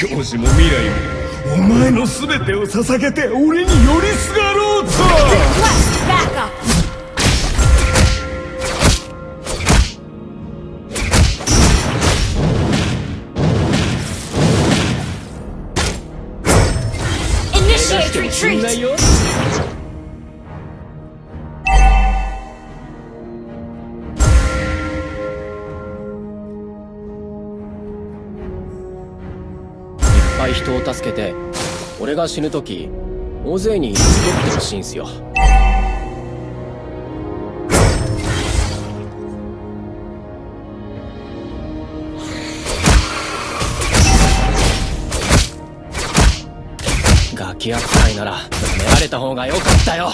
教師も未来もお前の全てを捧げて俺に寄りすがろうと。いっぱい人を助けて俺が死ぬ時大勢に取ってほしいんすよ。ガキ扱いなら舐められた方がよかったよ。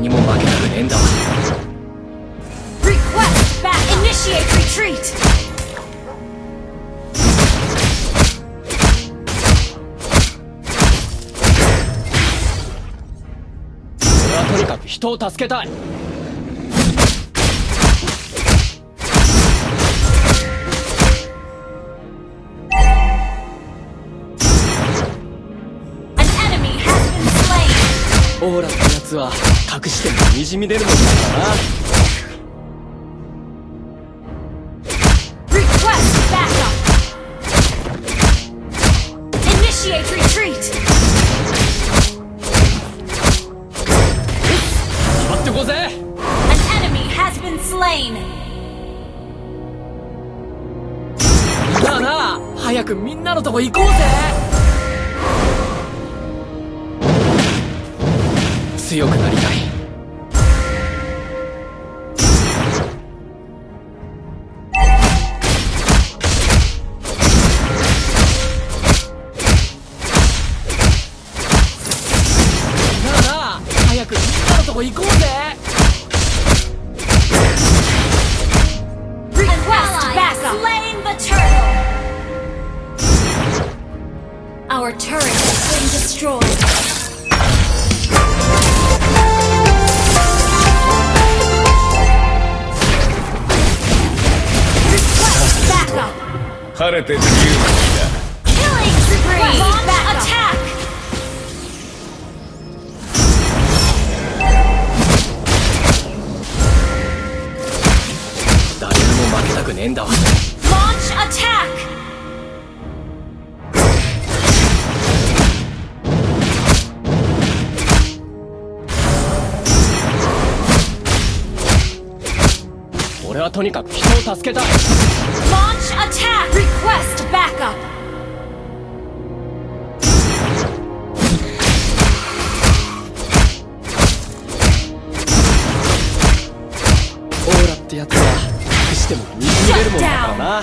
誰にも負けたくねえんだわ Request back! Initiate retreat! 俺はとにかく人を助けたい An enemy has been slain! オーラってやつはにじみ出るのかな早くみんなのとこ行こうぜ強くなりたい Our turret has been destroyed. Request backup! Heart is you. はとにかく人を助けたい Launch attack! Request backup! オーラってやつは隠してもにじみ出るもんだからな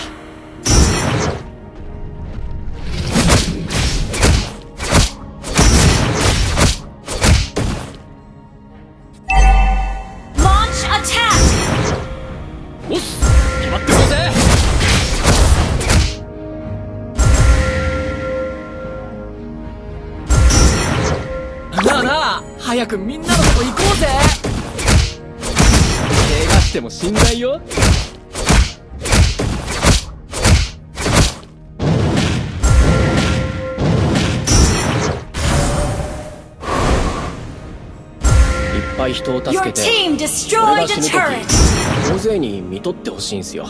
Launch attack! 早くみんなのとこ行こうぜ。怪我しても死んないよ。いっぱい人を助けて team 俺 destroyed が a 死ぬ turret. 時大勢に見とってほしいんすよ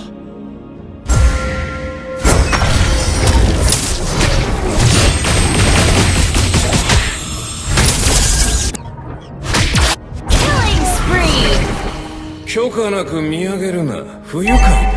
かなく見上げるな。不愉快だ。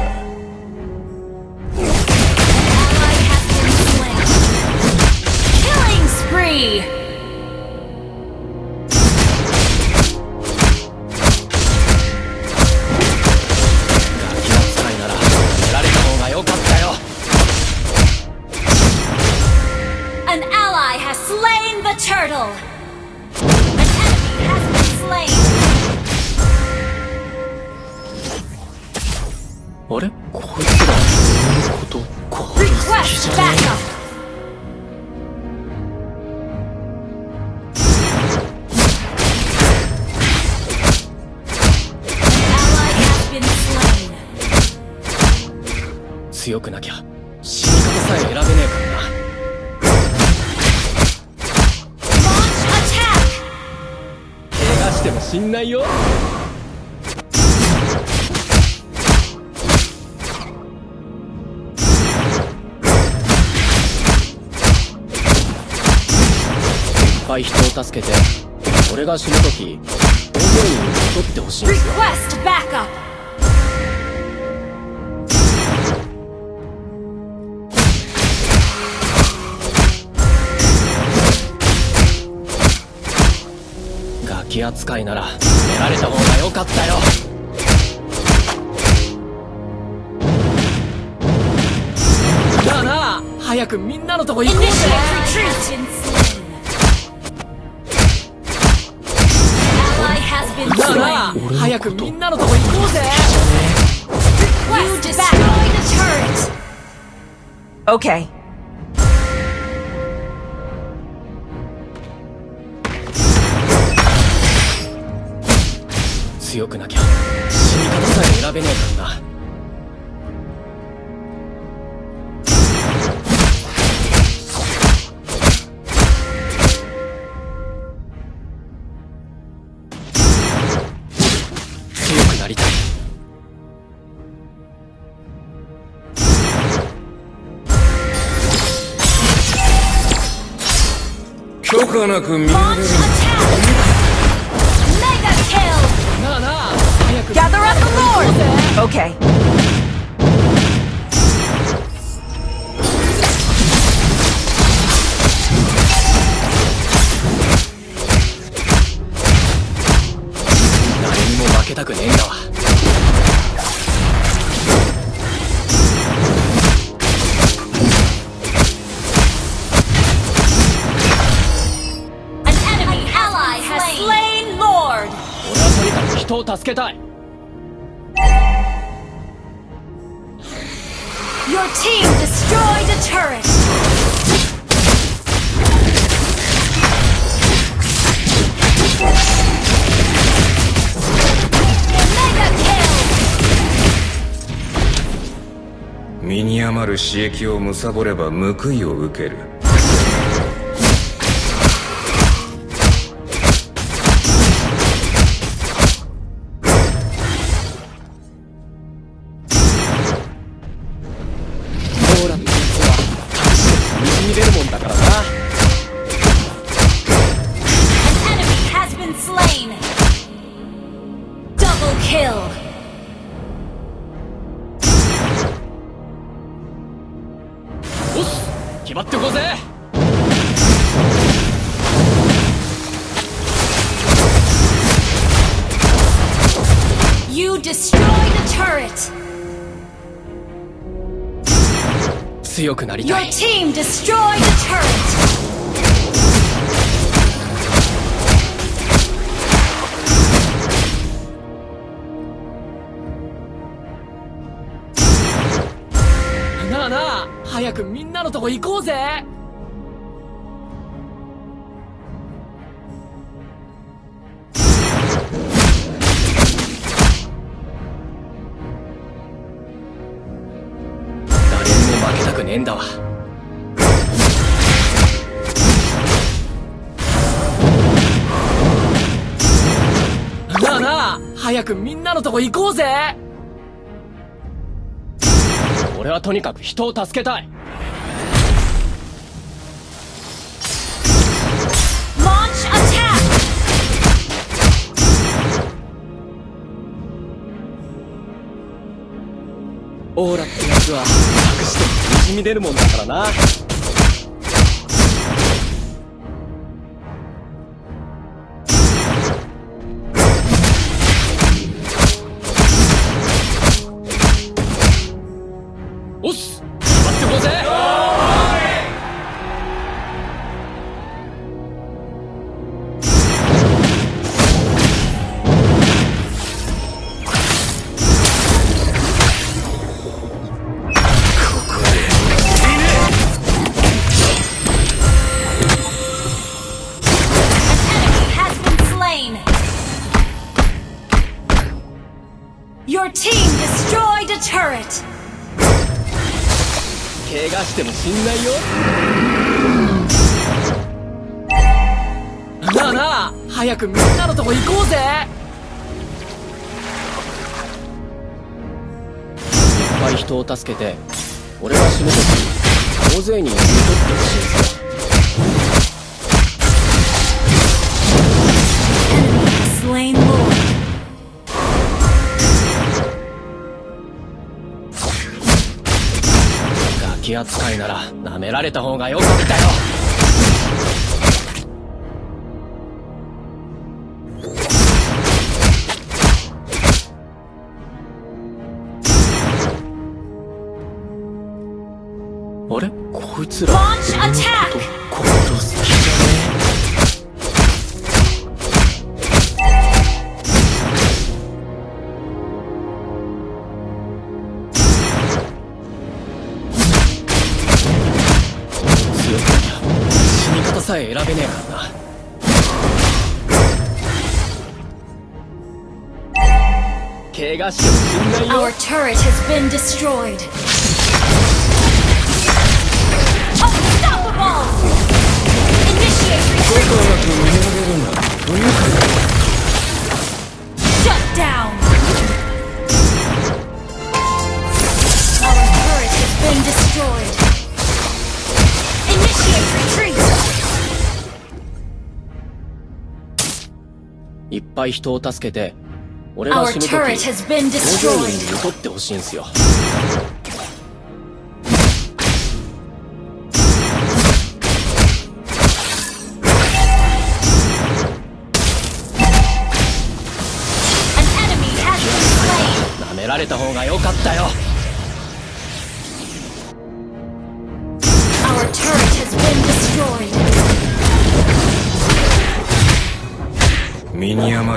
あれ？こいつら言うことこれ好きじゃねえ強くなきゃ死に方さえ選べねえからな。怪我しても死んないよ。い人を助けて俺が死ぬ時大勢に戻ってほしいんですよ。Request backup.「ガキ扱いなら寝られた方が良かったよ」なあなあ早くみんなのとこ行こうぜ早くみんなのとこ行こうぜ You turret. Okay. 強くなきゃ死に方さえ選べねえからな Launch る attack. Mega kill. なあなあ早く Gather up the Lord! Okay. 助けたい Your team destroyed a turret. Mega kill. 身に余る刺激を貪れば報いを受けるだからな。強くなりたい。な。早くみんなのとこ行こうぜ。ねえんだわ。なあなあ早くみんなのとこ行こうぜ。俺はとにかく人を助けたい!オーラってやつは隠してもにじみ出るもんだからなしても死んないよ。なあなあ早くみんなのとこ行こうぜ。いっぱい人を助けて俺は死ぬ時大勢に寄り添ってほしいなら舐められた方がよかったよ。さえ選べねえからな怪我しても死んないよ Our turret has been destroyed. Unstoppable! Initiate retreat! Shut down! Our turret has been destroyed. Initiate retreat! っぱい人を助けて俺が死ぬ時勢 destroyed. に受け取ってほしいんすよ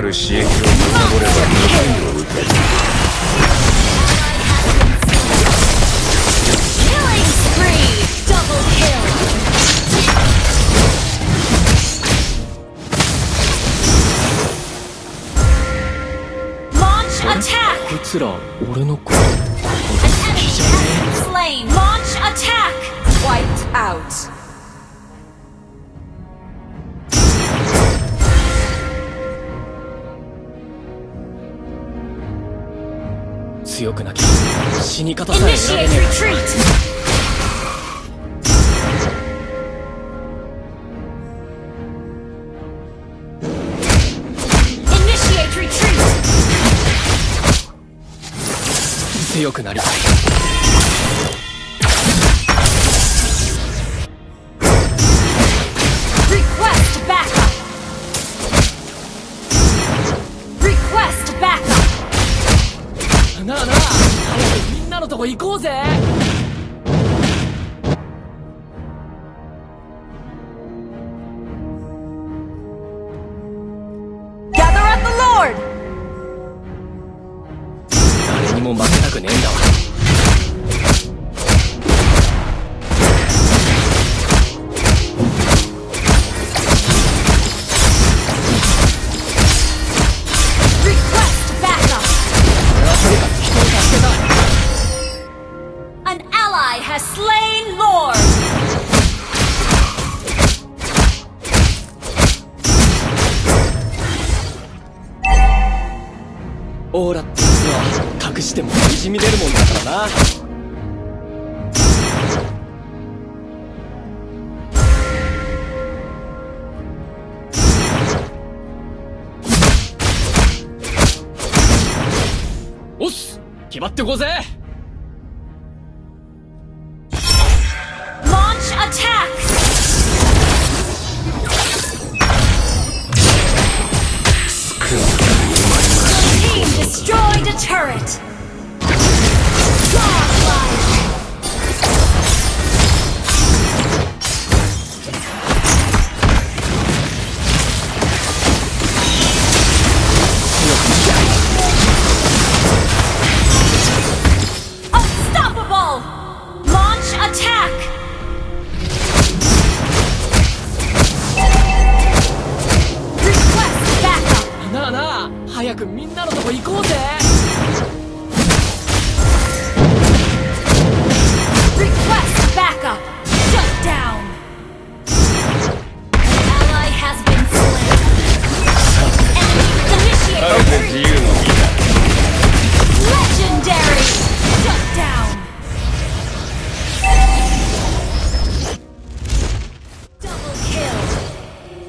る刺激を守れば無限をこいつら俺の子死に方さえ選べね!え強くなりたいも負けたくねえんだわ。決まってこうぜ。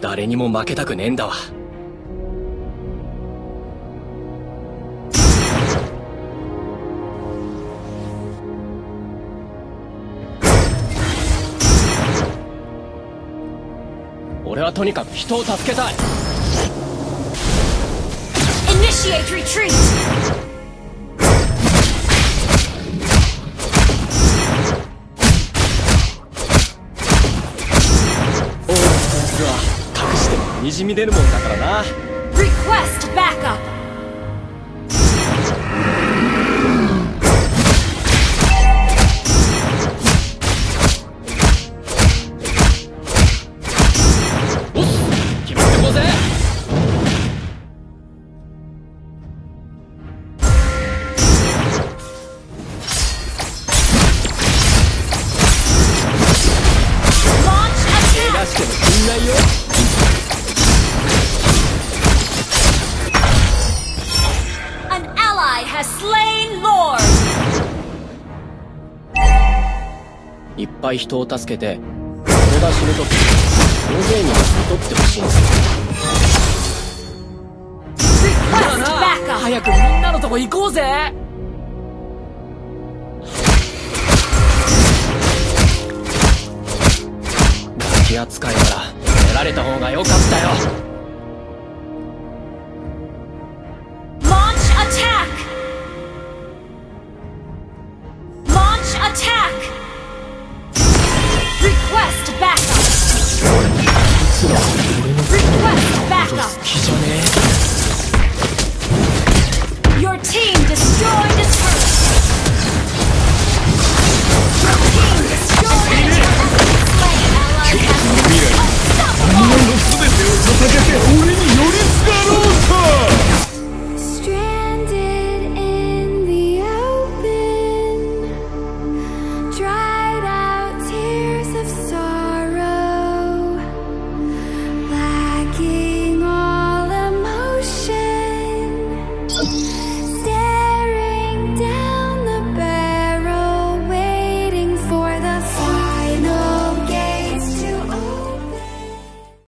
誰にも負けたくねえんだわ俺はとにかく人を助けたい Initiate retreat! にじみ出るもんだからな。い人を助けて俺が死ぬ時大勢にも雇ってほしい。んですよなあ早くみんなのとこ行こうぜ。ガキ扱いなら出られた方が良かったよ。